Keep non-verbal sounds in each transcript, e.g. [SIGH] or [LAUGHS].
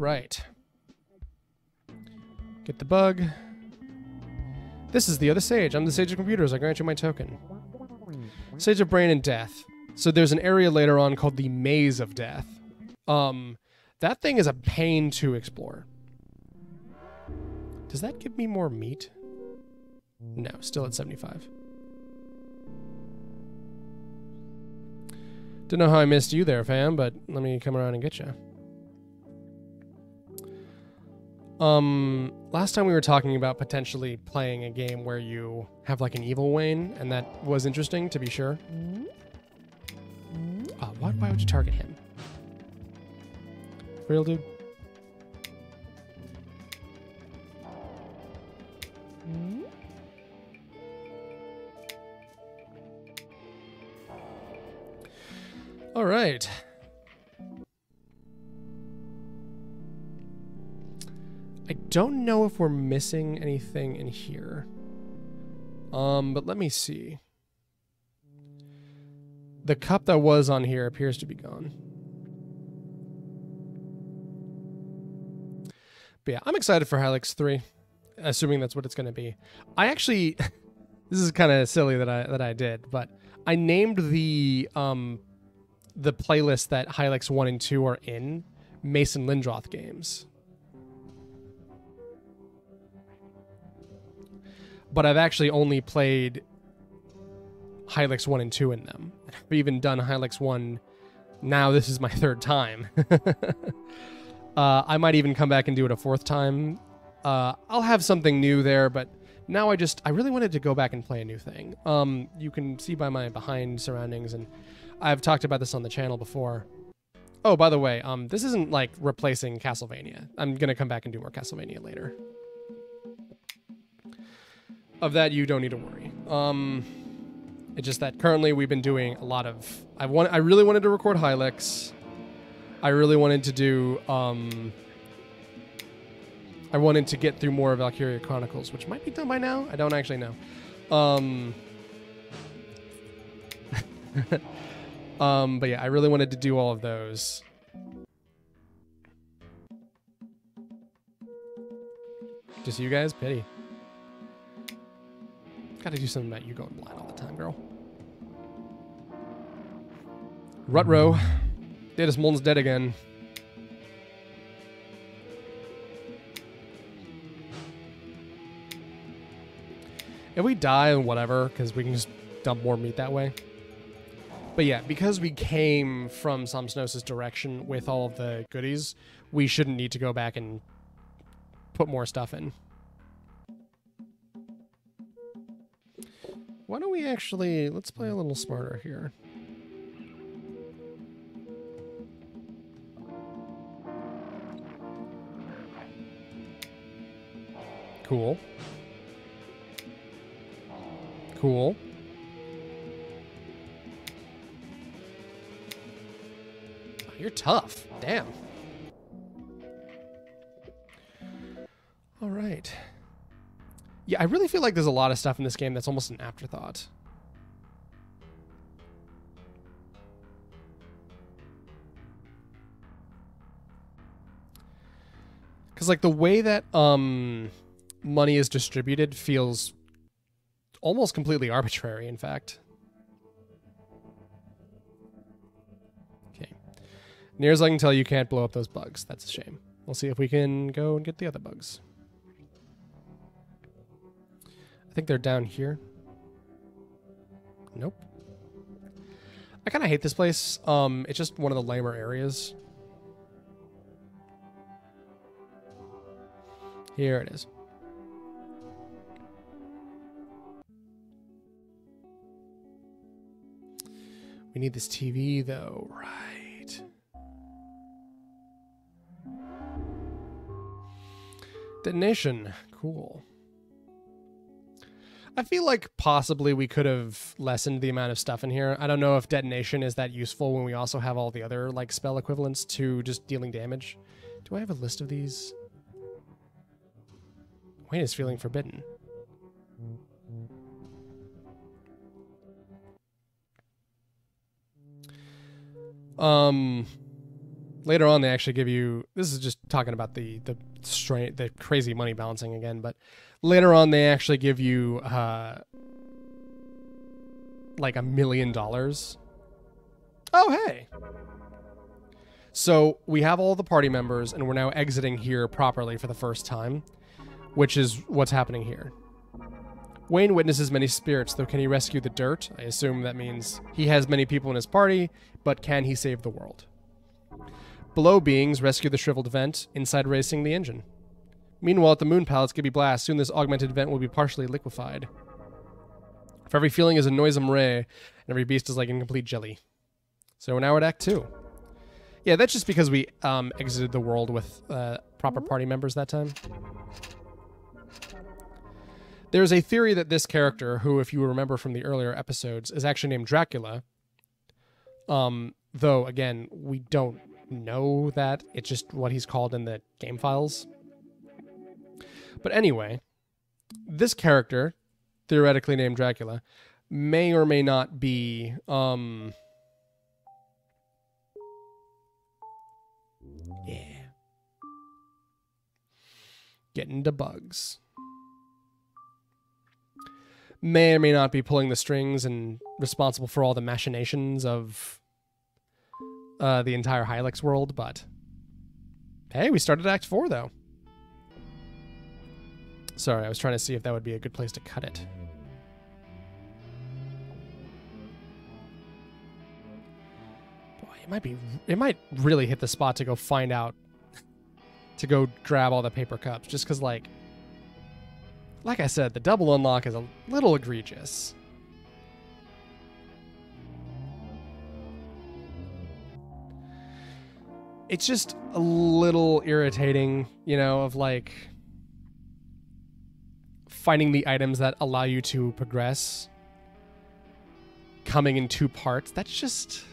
right. Get the bug. This is the other sage. I'm the sage of computers. I grant you my token. Sage of brain and death. So there's an area later on called the maze of death. Um, that thing is a pain to explore. Does that give me more meat? No, still at 75. Don't know how I missed you there, fam, but let me come around and get you. Um, last time we were talking about potentially playing a game where you have like an evil Wayne, and that was interesting to be sure. Uh, why, why would you target him? Real dude? All right. Don't know if we're missing anything in here. Um, but let me see. The cup that was on here appears to be gone. But yeah, I'm excited for Hylics 3, assuming that's what it's going to be. I actually [LAUGHS] this is kind of silly that I that I did, but I named the um the playlist that Hylics 1 and 2 are in Mason Lindroth games. But I've actually only played Hylics 1 and 2 in them. I've even done Hylics 1 now this is my [LAUGHS] third time. [LAUGHS] uh, I might even come back and do it a fourth time. Uh, I'll have something new there, but now I just I really wanted to go back and play a new thing. Um, you can see by my behind surroundings and I've talked about this on the channel before. Oh, by the way, um, this isn't like replacing Castlevania. I'm gonna come back and do more Castlevania later. Of that, you don't need to worry. Um, it's just that currently we've been doing a lot of. I want. I really wanted to record Hylics. I really wanted to do. Um, I wanted to get through more of Valkyria Chronicles, which might be done by now. I don't actually know. Um, [LAUGHS] Um, but yeah, I really wanted to do all of those. Just you guys? Pity. Gotta do something about you going blind all the time, girl. Rutro. Dedusmuln's dead again. If we die, and whatever, because we can just dump more meat that way. But yeah, because we came from Somsnosa's direction with all of the goodies, we shouldn't need to go back and put more stuff in. Why don't we actually, let's play a little smarter here. Cool. Cool. You're tough. Damn. All right. Yeah, I really feel like there's a lot of stuff in this game that's almost an afterthought. Cuz like the way that um money is distributed feels almost completely arbitrary in fact. Okay. Near as I can tell, you can't blow up those bugs. That's a shame. We'll see if we can go and get the other bugs. Think they're down here. Nope. I kind of hate this place. Um, it's just one of the lamer areas. Here it is. We need this TV, though. Right. Detonation. Cool. I feel like possibly we could have lessened the amount of stuff in here. I don't know if detonation is that useful when we also have all the other like spell equivalents to just dealing damage. Do I have a list of these? Wayne is feeling forbidden. Um later on they actually give you this is just talking about the the strain the crazy money balancing again but later on they actually give you uh like a million dollars oh hey so we have all the party members and we're now exiting here properly for the first time which is what's happening here Wayne witnesses many spirits, though can he rescue the dirt? I assume that means he has many people in his party, but can he save the world? Below beings rescue the shriveled vent, inside racing the engine. Meanwhile, at the moon palace, Gibby Blast, soon this augmented vent will be partially liquefied. For every feeling is a noisome ray, and every beast is like incomplete jelly. So we're now at Act 2. Yeah, that's just because we um, exited the world with uh, proper party members that time. There's a theory that this character, who, if you remember from the earlier episodes, is actually named Dracula. Um, though again, we don't know that. It's just what he's called in the game files. But anyway, this character, theoretically named Dracula, may or may not be um Yeah. Getting into bugs may or may not be pulling the strings and responsible for all the machinations of uh, the entire Hylics world, but hey, we started Act 4 though. Sorry, I was trying to see if that would be a good place to cut it. Boy, it might be it might really hit the spot to go find out to go grab all the paper cups just cuz like like I said, the double unlock is a little egregious. It's just a little irritating, you know, of like finding the items that allow you to progress coming in two parts. That's just.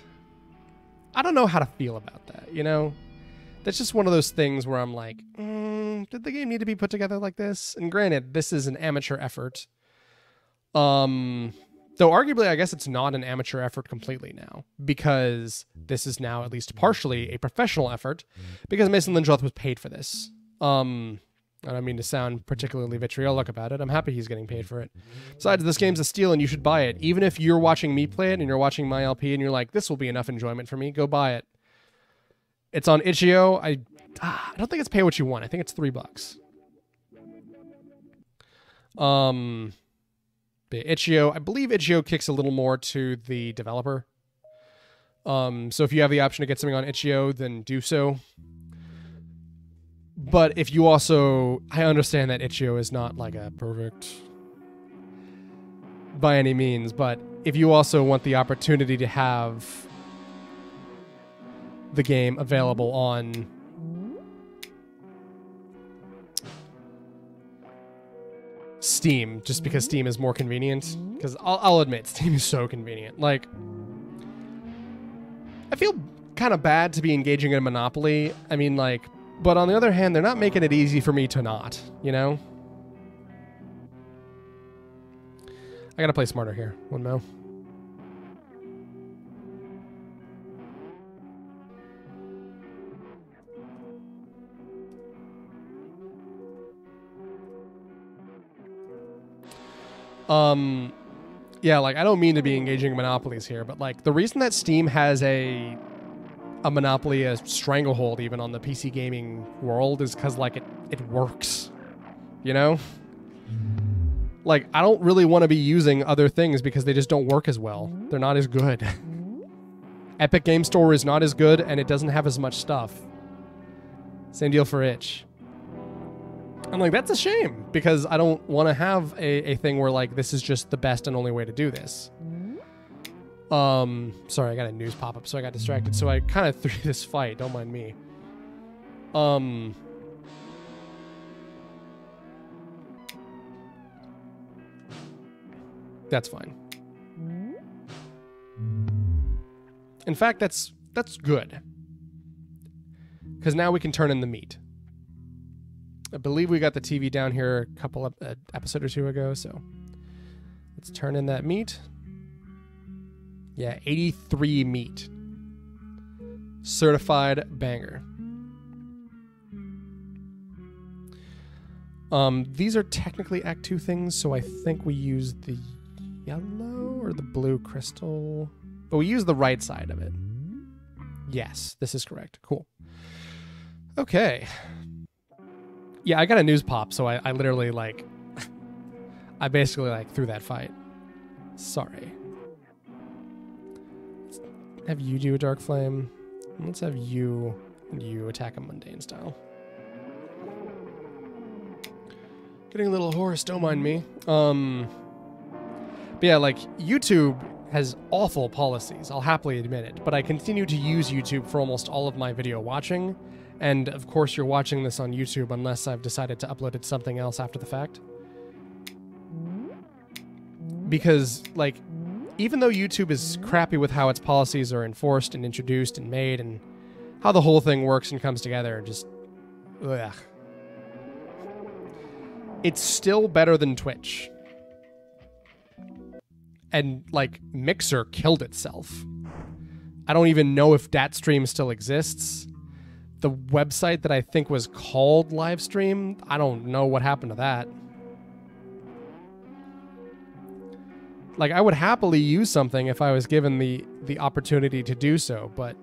I don't know how to feel about that, you know? That's just one of those things where I'm like, mm, did the game need to be put together like this? And granted, this is an amateur effort. Um, though arguably, I guess it's not an amateur effort completely now because this is now at least partially a professional effort because Mason Lindroth was paid for this. Um, I don't mean to sound particularly vitriolic about it. I'm happy he's getting paid for it. Besides, this game's a steal and you should buy it. Even if you're watching me play it and you're watching my LP and you're like, this will be enough enjoyment for me, go buy it. It's on itch.io. I ah, I don't think it's pay what you want. I think it's three bucks. Um, itch.io. I believe itch.io kicks a little more to the developer. Um, so if you have the option to get something on itch.io, then do so. But if you also, I understand that itch.io is not like a perfect by any means, but if you also want the opportunity to have the game available on Steam, just because Steam is more convenient. Because I'll, I'll admit, Steam is so convenient. Like, I feel kind of bad to be engaging in a monopoly. I mean, like, but on the other hand, they're not making it easy for me to not, you know? I gotta play smarter here. One mo. Um, yeah, like I don't mean to be engaging monopolies here, but like the reason that Steam has a a monopoly, a stranglehold even on the PC gaming world is because like it it works, you know. Like I don't really want to be using other things because they just don't work as well. They're not as good. [LAUGHS] Epic Game Store is not as good, and it doesn't have as much stuff. Same deal for itch. I'm like, that's a shame because I don't want to have a, a thing where like this is just the best and only way to do this. Um, sorry, I got a news pop up, so I got distracted. So I kind of [LAUGHS] threw this fight. Don't mind me. Um. That's fine. In fact, that's that's good. Because now we can turn in the meat. I believe we got the TV down here a couple of uh, episode or two ago, so let's turn in that meat. Yeah, 83 meat. Certified banger. Um, these are technically Act 2 things, so I think we use the yellow or the blue crystal. But we use the right side of it. Yes, this is correct. Cool. Okay. Yeah, I got a news pop, so I, I literally like [LAUGHS] I basically like threw that fight. Sorry. Have you do a dark flame. Let's have you you attack a mundane style. Getting a little hoarse, don't mind me. Um but yeah, like YouTube has awful policies, I'll happily admit it, but I continue to use YouTube for almost all of my video watching. And of course, you're watching this on YouTube unless I've decided to upload it something else after the fact. Because, like, even though YouTube is crappy with how its policies are enforced and introduced and made and how the whole thing works and comes together, just. Ugh. It's still better than Twitch and like Mixer killed itself. I don't even know if DatStream still exists. The website that I think was called Livestream, I don't know what happened to that. Like I would happily use something if I was given the the opportunity to do so, but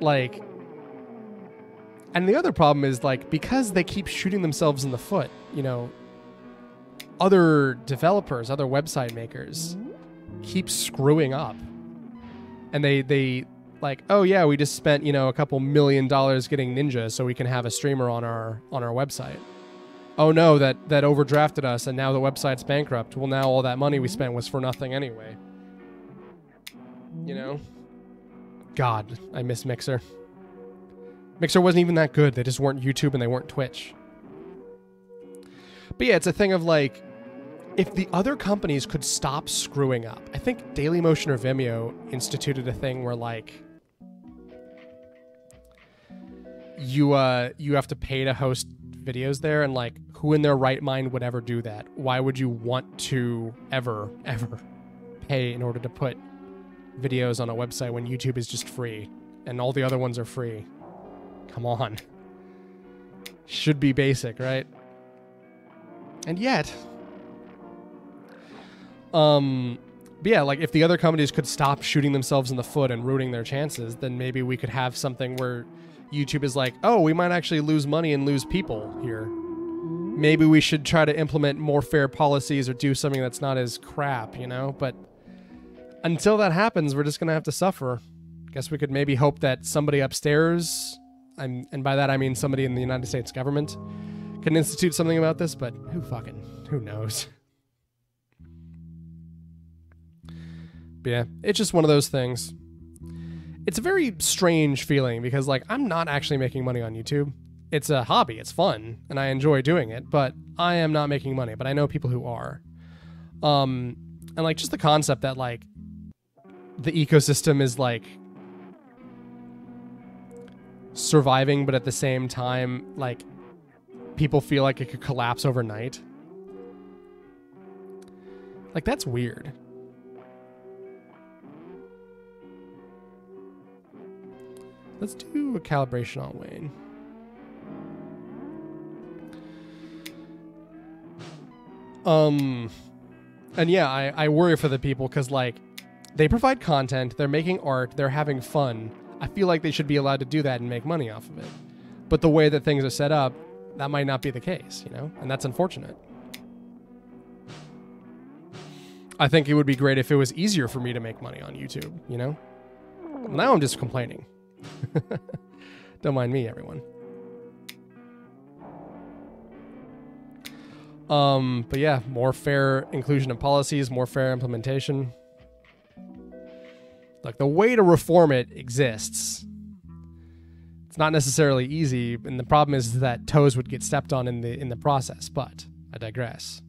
like and the other problem is like because they keep shooting themselves in the foot, you know, other developers, other website makers keep screwing up. And they they like, "Oh yeah, we just spent, you know, a couple million dollars getting Ninja so we can have a streamer on our on our website." Oh no, that that overdrafted us and now the website's bankrupt. Well, now all that money we spent was for nothing anyway. You know? God, I miss Mixer. Mixer wasn't even that good. They just weren't YouTube and they weren't Twitch. But yeah, it's a thing of like, if the other companies could stop screwing up, I think Dailymotion or Vimeo instituted a thing where like you uh you have to pay to host videos there and like who in their right mind would ever do that? Why would you want to ever [LAUGHS] ever pay in order to put videos on a website when YouTube is just free and all the other ones are free? Come on. Should be basic, right? And yet, um, but yeah, like if the other companies could stop shooting themselves in the foot and ruining their chances, then maybe we could have something where YouTube is like, oh, we might actually lose money and lose people here. Maybe we should try to implement more fair policies or do something that's not as crap, you know? But until that happens, we're just going to have to suffer. Guess we could maybe hope that somebody upstairs, and, and by that I mean somebody in the United States government, can institute something about this, but who fucking, who knows? But yeah, it's just one of those things. It's a very strange feeling because, like, I'm not actually making money on YouTube. It's a hobby, it's fun, and I enjoy doing it, but I am not making money, but I know people who are. Um, and, like, just the concept that, like, the ecosystem is, like, surviving, but at the same time, like, people feel like it could collapse overnight. Like, that's weird. Let's do a calibration on Wayne. Um, and yeah, I, I worry for the people because, like, they provide content, they're making art, they're having fun. I feel like they should be allowed to do that and make money off of it. But the way that things are set up, that might not be the case, you know? And that's unfortunate. I think it would be great if it was easier for me to make money on YouTube, you know? Now I'm just complaining. [LAUGHS] Don't mind me, everyone. Um, but yeah, more fair inclusion of policies, more fair implementation. Like the way to reform it exists. It's not necessarily easy, and the problem is that toes would get stepped on in the in the process, but I digress.